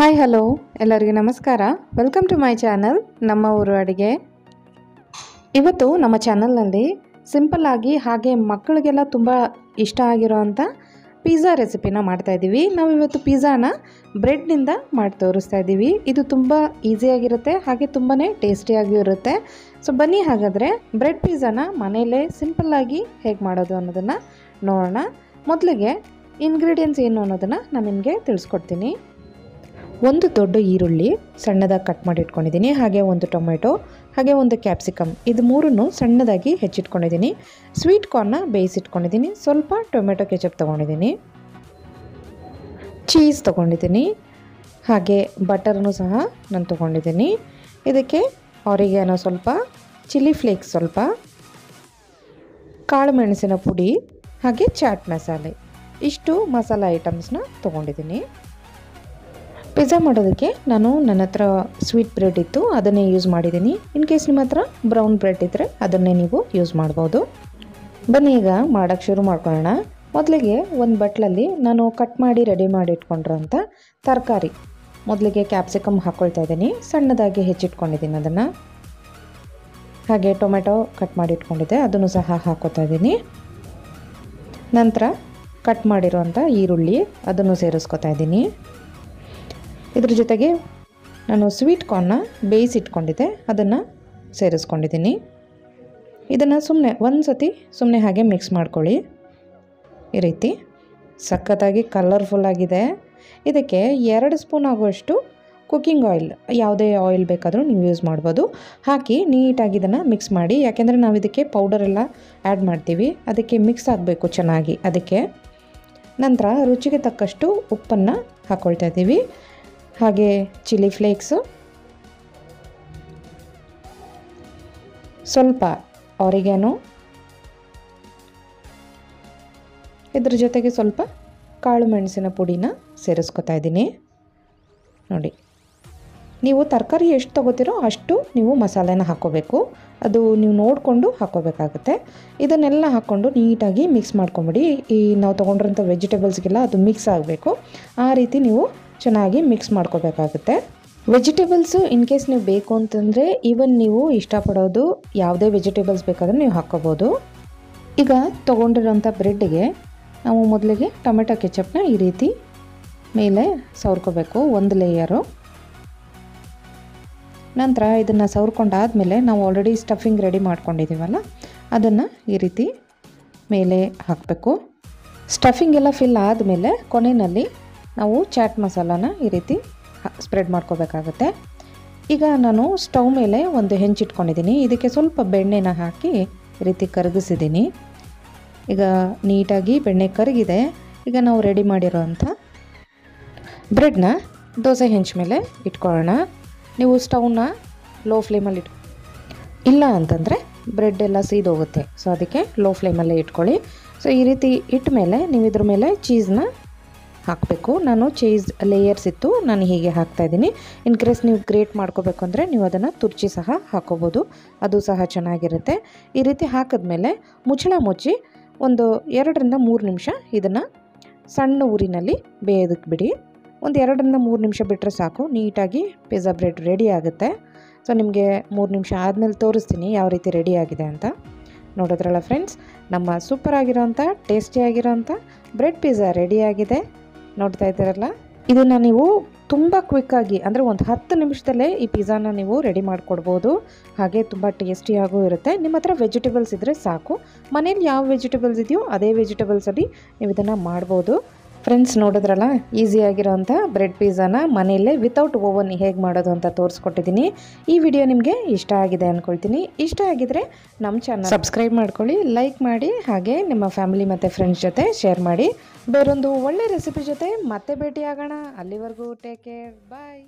Hi hello ಎಲ್ಲರಿಗೂ ನಮಸ್ಕಾರ. Welcome to my channel ನಮ್ಮ ಊರು ಅಡುಗೆ. ಇವತ್ತು ನಮ್ಮ ಚಾನಲ್ನಲ್ಲಿ ಸಿಂಪಲ್ ಆಗಿ ಹಾಗೆ ಮಕ್ಕಳಿಗೆಲ್ಲ ತುಂಬ ಇಷ್ಟ ಆಗಿರೋವಂಥ ಪಿಜ್ಜಾ ರೆಸಿಪಿನ ಮಾಡ್ತಾ ಇದ್ದೀವಿ. ನಾವು ಇವತ್ತು ಪಿಜ್ಜಾನ ಬ್ರೆಡ್ನಿಂದ ಮಾಡಿ ತೋರಿಸ್ತಾ ಇದ್ದೀವಿ. ಇದು ತುಂಬ ಈಸಿಯಾಗಿರುತ್ತೆ ಹಾಗೆ ತುಂಬಾ ಟೇಸ್ಟಿಯಾಗಿಯೂ ಇರುತ್ತೆ. ಸೊ ಬನ್ನಿ ಹಾಗಾದರೆ ಬ್ರೆಡ್ ಪಿಜ್ಜಾನ ಮನೆಯಲ್ಲೇ ಸಿಂಪಲ್ಲಾಗಿ ಹೇಗೆ ಮಾಡೋದು ಅನ್ನೋದನ್ನು ನೋಡೋಣ. ಮೊದಲಿಗೆ ಇಂಗ್ರೀಡಿಯೆಂಟ್ಸ್ ಏನು ಅನ್ನೋದನ್ನು ನಾನು ನಿಮಗೆ ತಿಳಿಸ್ಕೊಡ್ತೀನಿ. ಒಂದು ದೊಡ್ಡ ಈರುಳ್ಳಿ ಸಣ್ಣದಾಗಿ ಕಟ್ ಮಾಡಿ ಇಟ್ಕೊಂಡಿದ್ದೀನಿ. ಹಾಗೆ ಒಂದು ಟೊಮೆಟೊ, ಹಾಗೆ ಒಂದು ಕ್ಯಾಪ್ಸಿಕಮ್ ಇದು ಮೂರನ್ನು ಸಣ್ಣದಾಗಿ ಹೆಚ್ಚಿಟ್ಕೊಂಡಿದ್ದೀನಿ. ಸ್ವೀಟ್ ಕಾರ್ನ ಬೇಯಿಸಿಟ್ಕೊಂಡಿದ್ದೀನಿ. ಸ್ವಲ್ಪ ಟೊಮೆಟೊ ಕೆಚಪ್ ತೊಗೊಂಡಿದ್ದೀನಿ. ಚೀಸ್ ತೊಗೊಂಡಿದ್ದೀನಿ. ಹಾಗೆ ಬಟರ್ನು ಸಹ ನಾನು ತೊಗೊಂಡಿದ್ದೀನಿ. ಇದಕ್ಕೆ ಆರಿಗ್ಯಾನೋ ಸ್ವಲ್ಪ ಚಿಲ್ಲಿ ಫ್ಲೇಕ್ಸ್ ಸ್ವಲ್ಪ, ಕಾಳು ಮೆಣಸಿನ ಪುಡಿ, ಹಾಗೆ ಚಾಟ್ ಮಸಾಲೆ ಇಷ್ಟು ಮಸಾಲ ಐಟಮ್ಸ್ನ ತೊಗೊಂಡಿದ್ದೀನಿ. ಪಿಜ್ಜಾ ಮಾಡೋದಕ್ಕೆ ನಾನು ನನ್ನ ಹತ್ರ ಸ್ವೀಟ್ ಬ್ರೆಡ್ ಇತ್ತು, ಅದನ್ನೇ ಯೂಸ್ ಮಾಡಿದ್ದೀನಿ. ಇನ್ ಕೇಸ್ ನಿಮ್ಮ ಹತ್ರ ಬ್ರೌನ್ ಬ್ರೆಡ್ ಇದ್ದರೆ ಅದನ್ನೇ ನೀವು ಯೂಸ್ ಮಾಡ್ಬೋದು. ಬನ್ನಿ ಈಗ ಮಾಡೋಕ್ಕೆ ಶುರು ಮಾಡ್ಕೊಳ್ಳೋಣ. ಮೊದಲಿಗೆ ಒಂದು ಬಟ್ಲಲ್ಲಿ ನಾನು ಕಟ್ ಮಾಡಿ ರೆಡಿ ಮಾಡಿ ಇಟ್ಕೊಂಡಿರೋಂಥ ತರಕಾರಿ. ಮೊದಲಿಗೆ ಕ್ಯಾಪ್ಸಿಕಮ್ ಹಾಕ್ಕೊಳ್ತಾ ಇದ್ದೀನಿ, ಸಣ್ಣದಾಗಿ ಹೆಚ್ಚಿಟ್ಕೊಂಡಿದ್ದೀನಿ ಅದನ್ನು. ಹಾಗೆ ಟೊಮೆಟೊ ಕಟ್ ಮಾಡಿ ಇಟ್ಕೊಂಡಿದ್ದೆ, ಅದನ್ನು ಸಹ ಹಾಕೋತಾ ಇದ್ದೀನಿ. ನಂತರ ಕಟ್ ಮಾಡಿರೋಂಥ ಈರುಳ್ಳಿ ಅದನ್ನು ಸೇರಿಸ್ಕೊತಾ ಇದ್ದೀನಿ. ಇದ್ರ ಜೊತೆಗೆ ನಾನು ಸ್ವೀಟ್ ಕಾರ್ನ್ನ ಬೇಯಿಸಿಟ್ಕೊಂಡಿದ್ದೆ ಅದನ್ನು ಸೇರಿಸ್ಕೊಂಡಿದ್ದೀನಿ. ಇದನ್ನು ಸುಮ್ಮನೆ ಒಂದು ಸತಿ ಸುಮ್ಮನೆ ಹಾಗೆ ಮಿಕ್ಸ್ ಮಾಡ್ಕೊಳ್ಳಿ. ಈ ರೀತಿ ಸಖತ್ತಾಗಿ ಕಲರ್ಫುಲ್ಲಾಗಿದೆ ಇದಕ್ಕೆ ಎರಡು ಸ್ಪೂನ್ ಆಗುವಷ್ಟು ಕುಕ್ಕಿಂಗ್ ಆಯಿಲ್ ಯಾವುದೇ ಆಯಿಲ್ ಬೇಕಾದರೂ ನೀವು ಯೂಸ್ ಮಾಡ್ಬೋದು. ಹಾಕಿ ನೀಟಾಗಿ ಇದನ್ನು ಮಿಕ್ಸ್ ಮಾಡಿ. ಯಾಕೆಂದರೆ ನಾವು ಇದಕ್ಕೆ ಪೌಡರೆಲ್ಲ ಆ್ಯಡ್ ಮಾಡ್ತೀವಿ. ಅದಕ್ಕೆ ಮಿಕ್ಸ್ ಆಗಬೇಕು ಚೆನ್ನಾಗಿ. ಅದಕ್ಕೆ ನಂತರ ರುಚಿಗೆ ತಕ್ಕಷ್ಟು ಉಪ್ಪನ್ನು ಹಾಕ್ಕೊಳ್ತಾ ಇದ್ದೀವಿ. ಹಾಗೆ ಚಿಲ್ಲಿ ಫ್ಲೇಕ್ಸು ಸ್ವಲ್ಪ ಆರಿಗ್ಯಾನೋ ಇದ್ರ ಜೊತೆಗೆ ಸ್ವಲ್ಪ ಕಾಳು ಮೆಣಸಿನ ಪುಡಿನ ಸೇರಿಸ್ಕೊತಾ ಇದ್ದೀನಿ. ನೋಡಿ, ನೀವು ತರಕಾರಿ ಎಷ್ಟು ತೊಗೋತೀರೋ ಅಷ್ಟು ನೀವು ಮಸಾಲೆನ ಹಾಕ್ಕೋಬೇಕು ಅದು ನೀವು ನೋಡಿಕೊಂಡು ಹಾಕ್ಕೋಬೇಕಾಗುತ್ತೆ ಇದನ್ನೆಲ್ಲ ಹಾಕ್ಕೊಂಡು ನೀಟಾಗಿ ಮಿಕ್ಸ್ ಮಾಡ್ಕೊಂಬಿಡಿ. ಈ ನಾವು ತೊಗೊಂಡಿರೋಂಥ ವೆಜಿಟೇಬಲ್ಸ್ಗೆಲ್ಲ ಅದು ಮಿಕ್ಸ್ ಆಗಬೇಕು. ಆ ರೀತಿ ನೀವು ಚೆನ್ನಾಗಿ ಮಿಕ್ಸ್ ಮಾಡ್ಕೋಬೇಕಾಗುತ್ತೆ. ವೆಜಿಟೇಬಲ್ಸು ಇನ್ ಕೇಸ್ ನೀವು ಬೇಕು ಅಂತಂದರೆ ಈವನ್ ನೀವು ಇಷ್ಟಪಡೋದು ಯಾವುದೇ ವೆಜಿಟೇಬಲ್ಸ್ ಬೇಕಾದರೂ ನೀವು ಹಾಕ್ಕೋಬೋದು. ಈಗ ತೊಗೊಂಡಿರೋಂಥ ಬ್ರೆಡ್ಗೆ ನಾವು ಮೊದಲಿಗೆ ಟೊಮೆಟೊ ಕೆಚಪ್ನ ಈ ರೀತಿ ಮೇಲೆ ಸವರ್ಕೋಬೇಕು, ಒಂದು ಲೇಯರು ನಂತರ ಇದನ್ನು ಸವರ್ಕೊಂಡಾದಮೇಲೆ ನಾವು ಆಲ್ರೆಡಿ ಸ್ಟಫಿಂಗ್ ರೆಡಿ ಮಾಡ್ಕೊಂಡಿದ್ದೀವಲ್ಲ, ಅದನ್ನು ಈ ರೀತಿ ಮೇಲೆ ಹಾಕಬೇಕು. ಸ್ಟಫಿಂಗ್ ಎಲ್ಲ ಫಿಲ್ ಆದಮೇಲೆ ಕೊನೆಯಲ್ಲಿ ನಾವು ಚಾಟ್ ಮಸಾಲಾನ ಈ ರೀತಿ ಸ್ಪ್ರೆಡ್ ಮಾಡ್ಕೋಬೇಕಾಗುತ್ತೆ. ಈಗ ನಾನು ಸ್ಟವ್ ಮೇಲೆ ಒಂದು ಹೆಂಚಿಟ್ಕೊಂಡಿದ್ದೀನಿ ಇದಕ್ಕೆ ಸ್ವಲ್ಪ ಬೆಣ್ಣೆನ ಹಾಕಿ ಈ ರೀತಿ ಕರಗಿಸಿದ್ದೀನಿ. ಈಗ ನೀಟಾಗಿ ಬೆಣ್ಣೆ ಕರಗಿದೆ. ಈಗ ನಾವು ರೆಡಿ ಮಾಡಿರೋ ಅಂಥ ಬ್ರೆಡ್ನ ದೋಸೆ ಹೆಂಚು ಮೇಲೆ ಇಟ್ಕೊಳ್ಳೋಣ. ನೀವು ಸ್ಟವ್ನ ಲೋ ಫ್ಲೇಮಲ್ಲಿ ಇಟ್ ಇಲ್ಲ ಅಂತಂದರೆ ಬ್ರೆಡ್ ಎಲ್ಲ ಸೀದೋಗುತ್ತೆ. ಸೊ ಅದಕ್ಕೆ ಲೋ ಫ್ಲೇಮಲ್ಲೇ ಇಟ್ಕೊಳ್ಳಿ. ಸೊ ಈ ರೀತಿ ಇಟ್ಟ ಮೇಲೆ ನೀವು ಇದ್ರ ಮೇಲೆ ಚೀಸ್ನ ಹಾಕಬೇಕು. ನಾನು ಚೀಸ್ ಲೇಯರ್ಸ್ ಇತ್ತು ನಾನು ಹೀಗೆ ಹಾಕ್ತಾಯಿದ್ದೀನಿ ಇನ್ ಕೇಸ್ ನೀವು ಗ್ರೇಟ್ ಮಾಡ್ಕೋಬೇಕು ಅಂದರೆ ನೀವು ಅದನ್ನು ತುರ್ಚಿ ಸಹ ಹಾಕೋಬೋದು. ಅದು ಸಹ ಚೆನ್ನಾಗಿರುತ್ತೆ. ಈ ರೀತಿ ಹಾಕಿದ್ಮೇಲೆ ಮುಚ್ಚಳ ಮುಚ್ಚಿ ಒಂದು ಎರಡರಿಂದ ಮೂರು ನಿಮಿಷ ಇದನ್ನು ಸಣ್ಣ ಊರಿನಲ್ಲಿ ಬೇಯೋದಕ್ಕೆ ಬಿಡಿ. ಒಂದು ಎರಡರಿಂದ ಮೂರು ನಿಮಿಷ ಬಿಟ್ಟರೆ ಸಾಕು. ನೀಟಾಗಿ ಪಿಜ್ಜಾ ಬ್ರೆಡ್ ರೆಡಿ ಆಗುತ್ತೆ. ಸೊ ನಿಮಗೆ ಮೂರು ನಿಮಿಷ ಆದಮೇಲೆ ತೋರಿಸ್ತೀನಿ ಯಾವ ರೀತಿ ರೆಡಿ ಆಗಿದೆ ಅಂತ. ನೋಡೋದ್ರಲ್ಲ ಫ್ರೆಂಡ್ಸ್ ನಮ್ಮ ಸೂಪರ್ ಆಗಿರೋಂಥ ಟೇಸ್ಟಿಯಾಗಿರೋಂಥ ಬ್ರೆಡ್ ಪಿಜ್ಜಾ ರೆಡಿಯಾಗಿದೆ ನೋಡ್ತಾ ಇದ್ದೀರಲ್ಲ? ಇದನ್ನು ನೀವು ತುಂಬ ಕ್ವಿಕ್ಕಾಗಿ ಅಂದರೆ ಒಂದು ಹತ್ತು ನಿಮಿಷದಲ್ಲೇ ಈ ಪಿಜ್ಜಾನ ನೀವು ರೆಡಿ ಮಾಡಿಕೊಡ್ಬೋದು. ಹಾಗೆ ತುಂಬ ಟೇಸ್ಟಿಯಾಗೂ ಇರುತ್ತೆ. ನಿಮ್ಮ ಹತ್ರ ವೆಜಿಟೇಬಲ್ಸ್ ಇದ್ದರೆ ಸಾಕು. ಮನೇಲಿ ಯಾವ ವೆಜಿಟೇಬಲ್ಸ್ ಇದೆಯೋ ಅದೇ ವೆಜಿಟೇಬಲ್ಸಲ್ಲಿ ನೀವು ಇದನ್ನು ಮಾಡ್ಬೋದು. ಫ್ರೆಂಡ್ಸ್ ನೋಡಿದ್ರಲ್ಲ ಈಸಿಯಾಗಿರೋಂಥ ಬ್ರೆಡ್ ಪಿಜ್ಜಾನ ಮನೆಯಲ್ಲೇ ವಿತೌಟ್ ಓವನ್ ಹೇಗೆ ಮಾಡೋದು ಅಂತ ತೋರಿಸ್ಕೊಟ್ಟಿದ್ದೀನಿ. ಈ ವಿಡಿಯೋ ನಿಮಗೆ ಇಷ್ಟ ಆಗಿದೆ ಅಂದ್ಕೊಳ್ತೀನಿ ಇಷ್ಟ ಆಗಿದರೆ ನಮ್ಮ ಚಾನಲ್ ಸಬ್ಸ್ಕ್ರೈಬ್ ಮಾಡ್ಕೊಳ್ಳಿ ಲೈಕ್ ಮಾಡಿ, ಹಾಗೆ ನಿಮ್ಮ ಫ್ಯಾಮಿಲಿ ಮತ್ತು ಫ್ರೆಂಡ್ಸ್ ಜೊತೆ ಶೇರ್ ಮಾಡಿ. ಬೇರೊಂದು ಒಳ್ಳೆ ರೆಸಿಪಿ ಜೊತೆ ಮತ್ತೆ ಭೇಟಿಯಾಗೋಣ. ಅಲ್ಲಿವರೆಗೂ ಟೇಕ್ ಕೇರ್ ಬಾಯ್